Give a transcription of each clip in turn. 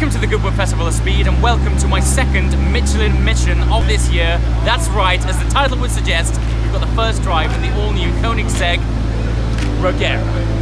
Welcome to the Goodwood Festival of Speed and welcome to my second Michelin mission of this year. That's right, as the title would suggest, we've got the first drive in the all-new Koenigsegg Regera.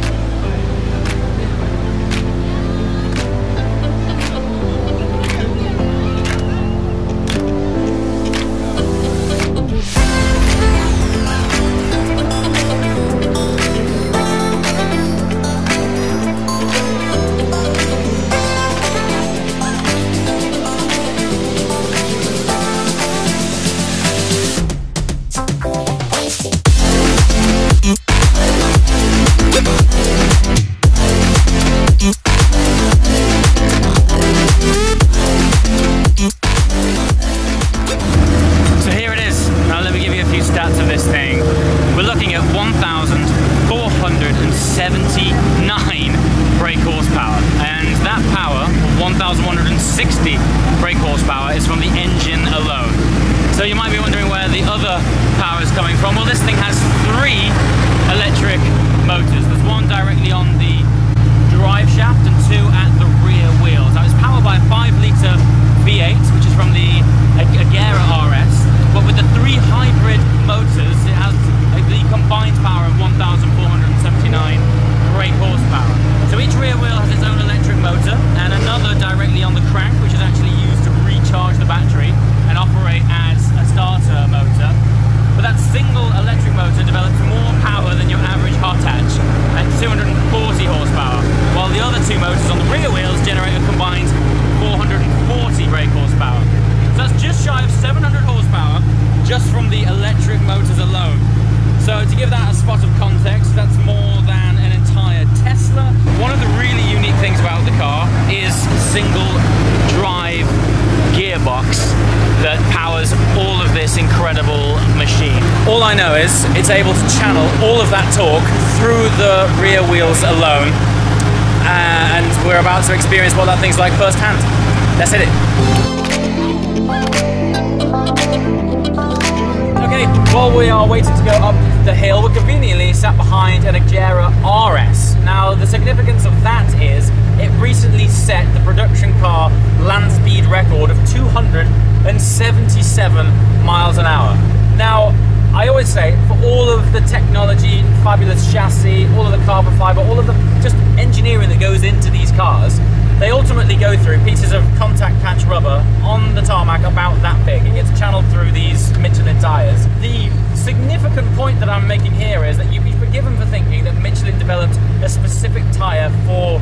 Able to channel all of that torque through the rear wheels alone. Uh, and we're about to experience what that thing's like firsthand. Let's hit it. Okay, while we are waiting to go up the hill, we're conveniently sat behind an Agera RS. Now, the significance of that is it recently set the production car land speed record of 277 miles an hour. Now, I always say, for all of the technology, fabulous chassis, all of the carbon fiber, all of the just engineering that goes into these cars, they ultimately go through pieces of contact patch rubber on the tarmac about that big. It gets channeled through these Michelin tyres. The significant point that I'm making here is that you'd be forgiven for thinking that Michelin developed a specific tyre for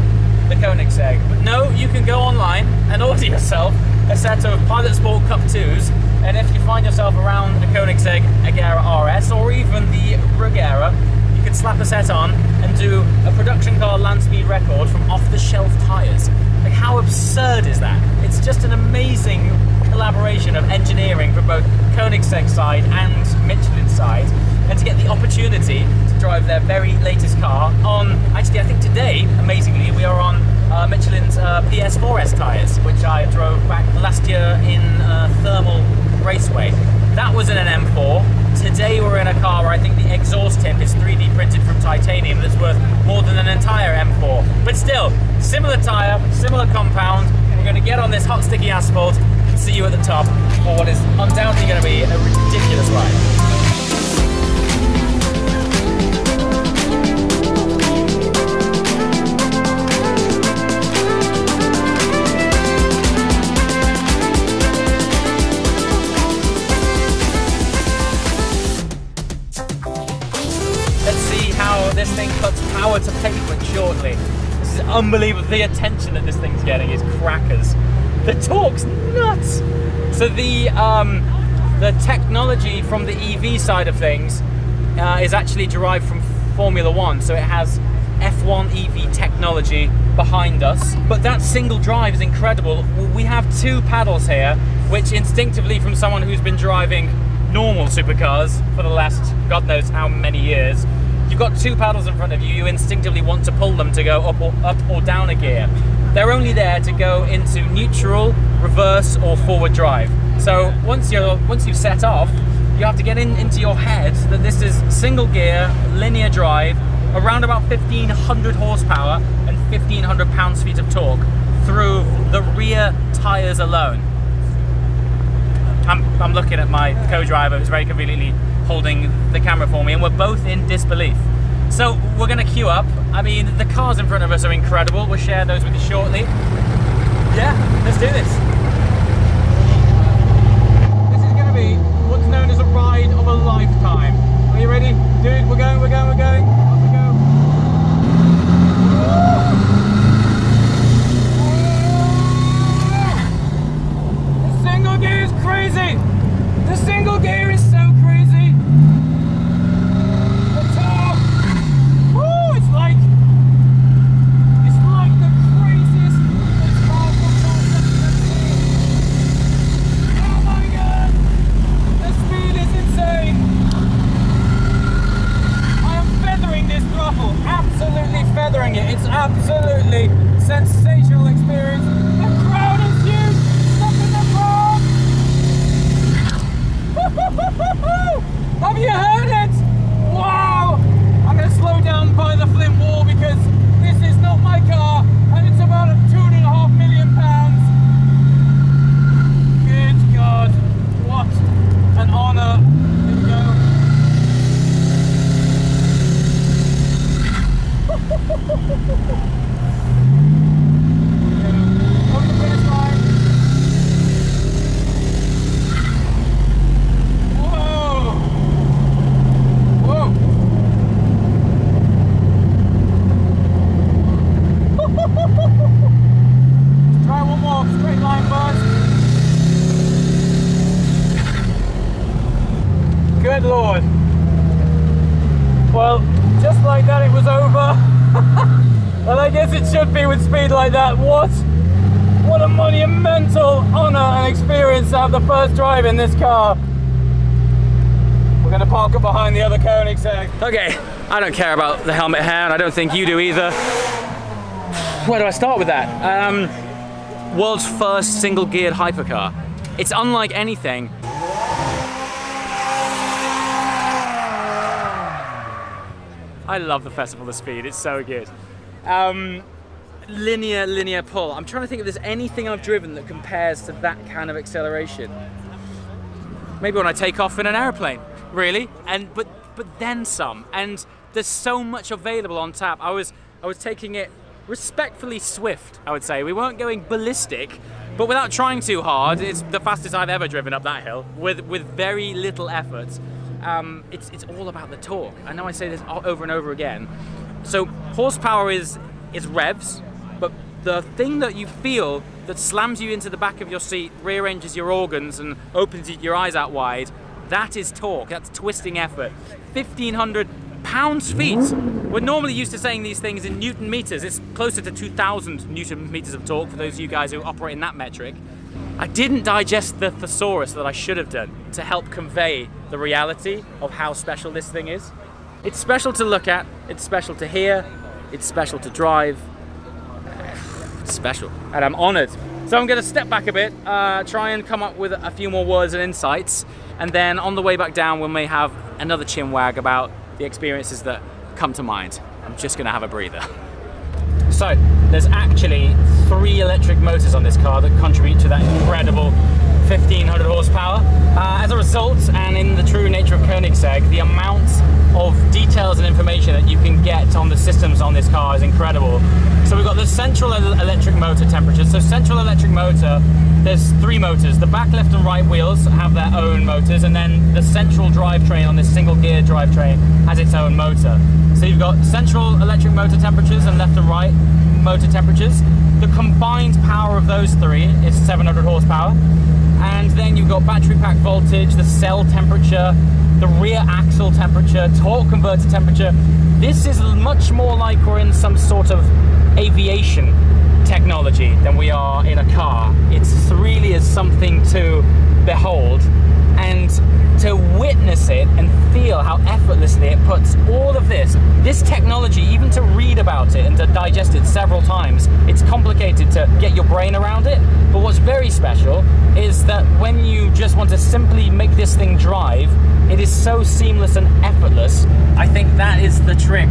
the Koenigsegg. But no, you can go online and order yourself a set of Pilot Sport Cup 2s and if you find yourself around the Koenigsegg Agera RS or even the Regera, you can slap a set on and do a production car land speed record from off-the-shelf tyres. Like how absurd is that? It's just an amazing collaboration of engineering from both Koenigsegg side and Michelin side and to get the opportunity to drive their very latest car on, actually I think today, amazingly, we are on uh, Michelin's uh, PS4S tyres, which I drove back last year in uh, thermal Raceway. That was in an M4. Today we're in a car where I think the exhaust tip is 3D printed from titanium that's worth more than an entire M4. But still, similar tyre, similar compound. We're going to get on this hot sticky asphalt and see you at the top for what is undoubtedly going to be a ridiculous ride. Power to pavement shortly. This is unbelievable. The attention that this thing's getting is crackers. The torque's nuts. So the um, the technology from the EV side of things uh, is actually derived from Formula One. So it has F1 EV technology behind us. But that single drive is incredible. We have two paddles here, which instinctively from someone who's been driving normal supercars for the last God knows how many years, You've got two paddles in front of you, you instinctively want to pull them to go up or, up or down a gear. They're only there to go into neutral, reverse or forward drive. So once you're once you've set off, you have to get in into your head that this is single gear, linear drive, around about 1500 horsepower and 1500 pounds-feet of torque through the rear tyres alone. I'm, I'm looking at my co-driver who's very conveniently holding the camera for me and we're both in disbelief. So we're gonna queue up. I mean, the cars in front of us are incredible. We'll share those with you shortly. Yeah, let's do this is gonna be what's known as a ride of a lifetime. Are you ready? Dude, we're going, we're going, we're going. Off we go. The single gear is crazy. The single gear is so crazy. The top. Woo, it's like it's like the craziest, most powerful concept I've ever seen. Oh my god! The speed is insane. I am feathering this throttle, absolutely feathering it. It's absolutely sensational experience. The crowd is huge. Look at the crowd. Have you heard it? Wow! I'm going to slow down by the Flint Wall because this is not my car and it's about a two and a half million pounds. Good God, what an honour. Here we go. Over the finish line. Whoa! Whoa! Try one more straight line first. Good lord. Well, just like that it was over. and I guess it should be with speed like that. What? What a monumental honour and experience have the first drive in this car. We're going to park it behind the other Koenigsegg. Okay, I don't care about the helmet hair, and I don't think you do either. Where do I start with that? Um, world's first single-geared hypercar. It's unlike anything. I love the Festival of Speed. It's so good. Um, linear, linear pull. I'm trying to think if there's anything I've driven that compares to that kind of acceleration. Maybe when I take off in an airplane, really. And but but then some. And there's so much available on tap. I was I was taking it respectfully swift, I would say. We weren't going ballistic, but without trying too hard. It's the fastest I've ever driven up that hill with with very little effort. Um, it's it's all about the torque. I know I say this over and over again. So horsepower is is revs, the thing that you feel that slams you into the back of your seat, rearranges your organs, and opens your eyes out wide, that is torque. That's twisting effort. 1500 pounds feet. We're normally used to saying these things in newton meters. It's closer to 2000 newton meters of torque for those of you guys who operate in that metric. I didn't digest the thesaurus that I should have done to help convey the reality of how special this thing is. It's special to look at, it's special to hear, it's special to drive. Special, and I'm honored. So I'm going to step back a bit, uh, try and come up with a few more words and insights, and then on the way back down, we may have another chin wag about the experiences that come to mind. I'm just going to have a breather. So, there's actually three electric motors on this car that contribute to that incredible 1500 horsepower. Uh, as a result, and in the true nature of Koenigsegg, the amount of details and information that you can get on the systems on this car is incredible. So we've got the central el- electric motor temperature. So central electric motor, there's three motors. The back, left and right wheels have their own motors and then the central drivetrain on this single gear drivetrain has its own motor. So you've got central electric motor temperatures and left and right motor temperatures. The combined power of those three is 700 horsepower. And then you've got battery pack voltage, the cell temperature, the rear axle temperature, torque converter temperature. This is much more like we're in some sort of aviation technology than we are in a car. It's really is something to behold and to witness it and feel how effortlessly it puts all of this, this technology, even to read about it and to digest it several times, it's complicated to get your brain around it. But what's very special is that when you just want to simply make this thing drive, it is so seamless and effortless. I think that is the trick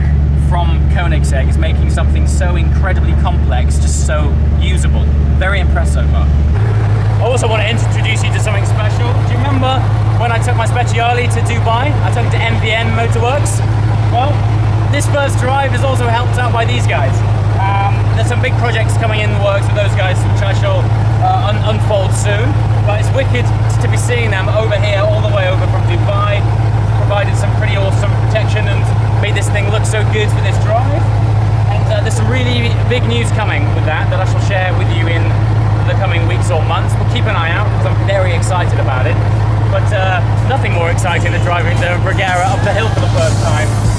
from Koenigsegg is making something so incredibly complex just so usable. Very impressed so far. Also want to introduce you to something special. Do you remember when I took my Speciale to Dubai? I took it to MVN Motorworks. Well, this first drive is also helped out by these guys. Um, there's some big projects coming in the works with those guys, which I shall uh, un unfold soon. But it's wicked to be seeing them over here, all the way over from Dubai. Provided some pretty awesome protection and made this thing look so good for this drive. And uh, there's some really big news coming with that that I shall share with you in the coming weeks or months. But keep an eye out because I'm very excited about it. But uh, nothing more exciting than driving the Regera up the hill for the first time.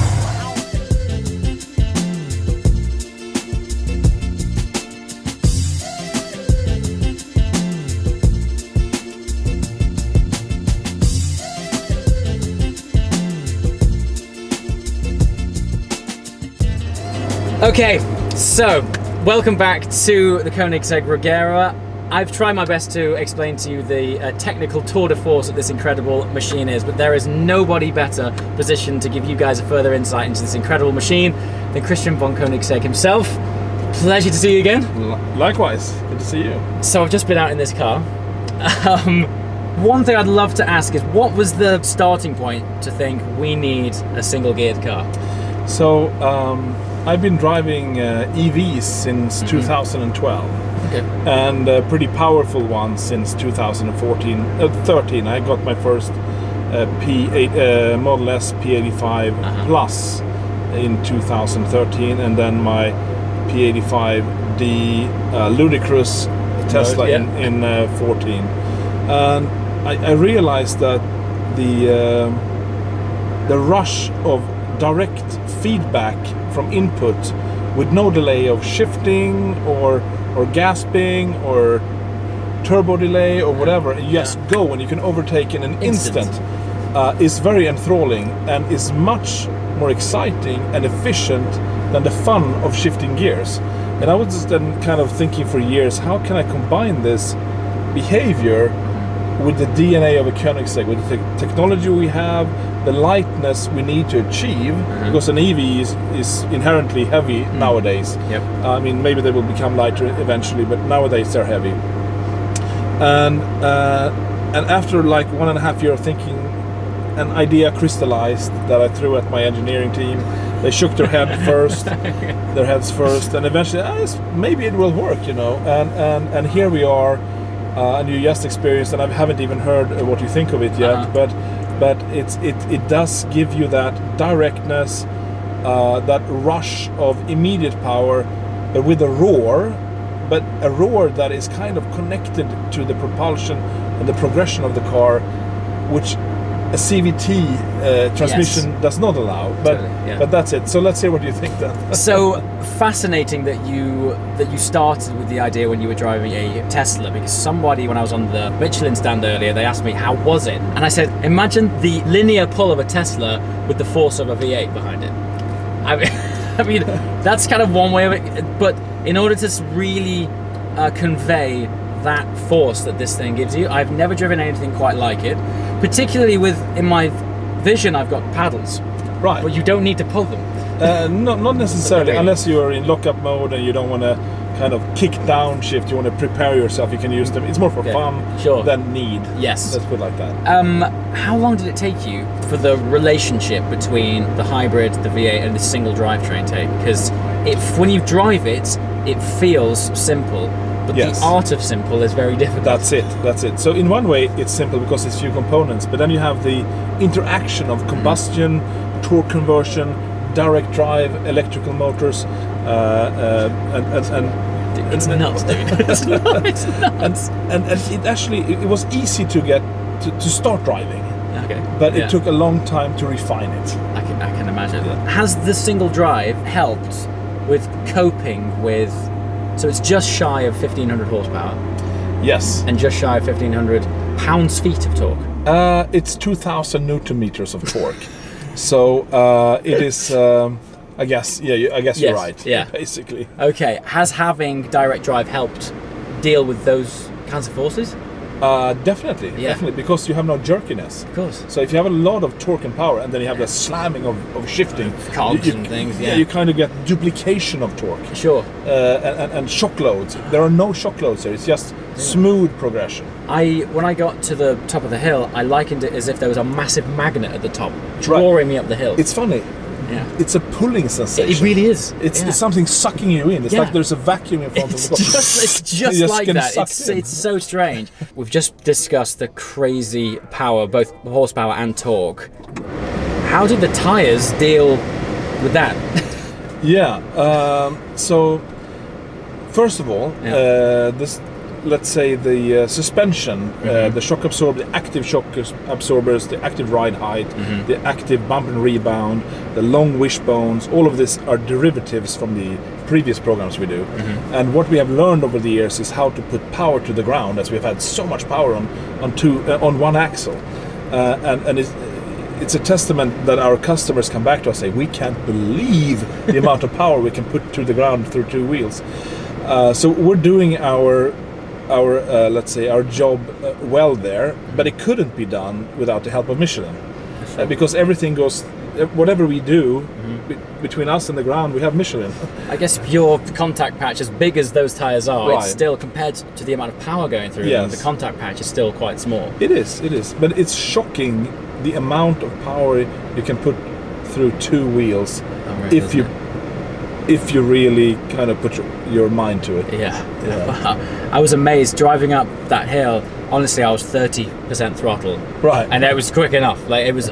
Okay, so welcome back to the Koenigsegg Regera. I've tried my best to explain to you the uh, technical tour de force that this incredible machine is, but there is nobody better positioned to give you guys a further insight into this incredible machine than Christian von Koenigsegg himself. Pleasure to see you again. Likewise, good to see you. So I've just been out in this car. Um, one thing I'd love to ask is what was the starting point to think we need a single geared car? So um, I've been driving uh, EVs since mm -hmm. 2012. Okay. And a pretty powerful one since 2014, uh, 13. I got my first uh, P8 uh, Model S P85 -huh. Plus in 2013, and then my P85D uh, Ludicrous Tesla yeah. in, in uh, 14. And I, I, realized that the um, the rush of direct feedback from input with no delay of shifting or or gasping or turbo delay or whatever. And just yeah. go and you can overtake in an instant, instant. Uh, is very enthralling and is much more exciting and efficient than the fun of shifting gears. And I was just then kind of thinking for years how can I combine this behavior with the DNA of a Koenigsegg, with the te technology we have, the lightness we need to achieve, mm -hmm. because an EV is, is inherently heavy mm. nowadays. Yep. I mean, maybe they will become lighter eventually, but nowadays they're heavy. And uh, and after like one and a half year of thinking, an idea crystallized that I threw at my engineering team. They shook their head first, their heads first, and eventually, ah, maybe it will work, you know. And and and here we are uh, and you just experienced, and I haven't even heard uh, what you think of it yet, uh-huh. but but it's it it does give you that directness, uh, that rush of immediate power, but with a roar, but a roar that is kind of connected to the propulsion and the progression of the car, which a CVT uh, transmission yes. does not allow. But totally, yeah. but that's it. So let's hear what you think then. so fascinating that you that you started with the idea when you were driving a Tesla because somebody when I was on the Michelin stand earlier they asked me how was it and I said imagine the linear pull of a Tesla with the force of a V8 behind it. I mean, I mean that's kind of one way of it. But in order to really uh, convey that force that this thing gives you, I've never driven anything quite like it particularly with in my vision I've got paddles. Right. But you don't need to pull them. Uh, not, not necessarily, unless you're in lockup mode and you don't want to kind of kick down shift. You want to prepare yourself. You can use them. It's more for okay. fun sure. than need. Yes. Let's put it like that. Um, how long did it take you for the relationship between the hybrid, the V8, and the single drivetrain take? Because if when you drive it, it feels simple but yes. the art of simple is very difficult. That's it. That's it. So in one way, it's simple because it's few components, but then you have the interaction of combustion, mm. torque conversion, direct drive, electrical motors, uh, uh, and, and, and it's and, nuts, dude. it's, nuts. And, and, and it actually it was easy to get to, to start driving. Okay. But yeah. it took a long time to refine it. I can I can imagine. Yeah. Has the single drive helped with coping with so it's just shy of 1500 horsepower. Yes. And just shy of 1500 pounds feet of torque. Uh, it's 2000 newton meters of torque. so uh, it is. Um, I guess. Yeah. I guess yes, you're right. Yeah. Basically. Okay. Has having direct drive helped deal with those kinds of forces? Uh, definitely, Yeah. definitely, because you have no jerkiness. Of course. So if you have a lot of torque and power, and then you have the slamming of, of shifting, Cogs you, and things, yeah, yeah. you kind of get duplication of torque Sure. uh, and, and, and shock loads. There are no shock loads here. It's just smooth progression. I when I got to the top of the hill, I likened it as if there was a massive magnet at the top, drawing me up the hill. It's funny. Yeah. It's a pulling sensation. It really is. It's, Yeah. it's something sucking you in. It's Yeah. like there's a vacuum in front It's of the just, it's You're just like that. It's, in. it's so strange. We've just discussed the crazy power, both horsepower and torque. How did the tyres deal with that? Yeah. Um, so, first of all, Yeah. uh, this, let's say the uh, suspension, uh, Mm-hmm. the shock absorber, the active shock absorbers, the active ride height, Mm-hmm. the active bump and rebound, the long wishbones, all of this are derivatives from the previous programs we do. Mm-hmm. And what we have learned over the years is how to put power to the ground, as we've had so much power on on two uh, on one axle, uh, and and it's, it's a testament that our customers come back to us and say we can't believe the amount of power we can put to the ground through two wheels. Uh, so we're doing our our uh, let's say our job uh, well there, but it couldn't be done without the help of Michelin, uh, because everything goes. Whatever we do Mm-hmm. be- between us and the ground, we have Michelin. I guess your contact patch, as big as those tyres are, Right. it's still compared to the amount of power going through them, the contact patch is still quite small. It is, it is, but it's shocking the amount of power you can put through two wheels really, if you if you really kind of put your, mind to it. Yeah. Yeah. I was amazed driving up that hill. Honestly, I was 30% throttle. Right. And it was quick enough. Like it was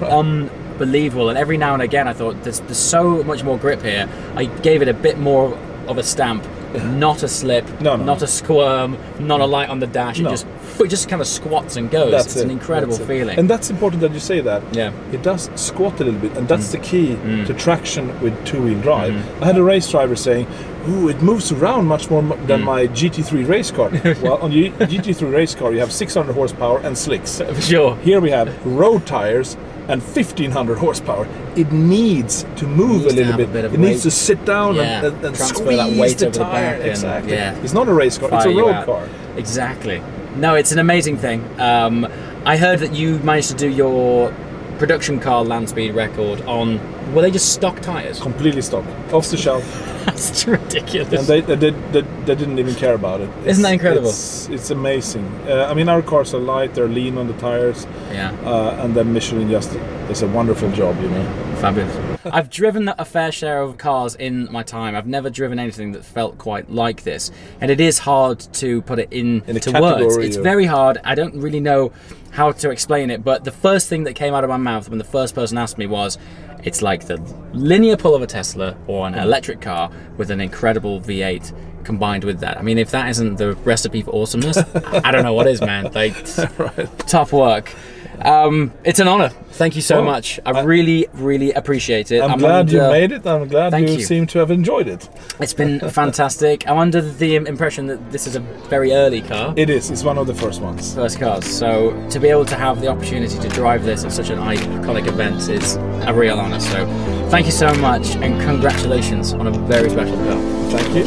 unbelievable. And every now and again I thought there's, there's so much more grip here. I gave it a bit more of a stamp. Not a slip, No, no, not no. a squirm, not a light on the dash. It No. Just it just kind of squats and goes. That's it's it, an incredible that's feeling. And that's important that you say that. Yeah. It does squat a little bit, and that's the key Mm. to traction with two-wheel drive. Mm-hmm. I had a race driver saying, "Ooh, it moves around much more than Mm. my GT3 race car." well, on your GT3 race car, you have 600 horsepower and slicks. Sure. Here we have road tires and 1500 horsepower. It needs to move needs a little a bit. bit it needs to sit down Yeah, and, and, and transfer squeeze that weight the over the back exactly. yeah. It's not a race car. It's a road car. Exactly. No, it's an amazing thing. Um, I heard that you managed to do your production car land speed record on. Were they just stock tires? Completely stock, off the shelf, That's ridiculous. and they, they, they, they, didn't even care about it. Isn't that It's- incredible? It's, it's amazing. Uh, I mean, our cars are light. They're lean on the tires, yeah, uh, and then Michelin just does a wonderful job. You know. fabulous. I've driven a fair share of cars in my time. I've never driven anything that felt quite like this, and it is hard to put it in, In to words. It's of- very hard. I don't really know how to explain it, but the first thing that came out of my mouth when the first person asked me was, "It's like the linear pull of a Tesla or an electric car with an incredible V8." Combined with that, I mean, if that isn't the recipe for awesomeness, I don't know what is, man. Like, top work. Um, it's an honor. Thank you so Well, much. I, I- really, really appreciate it. I'm, glad you made it. I'm glad you, you. seem to have enjoyed it. It's been fantastic. I'm under the impression that this is a very early car, It is. It's one of the first ones. first cars. So to be able to have the opportunity to drive this at such an iconic event is a real honor. So thank you so much and congratulations on a very special car. Thank you.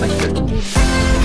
Thank you.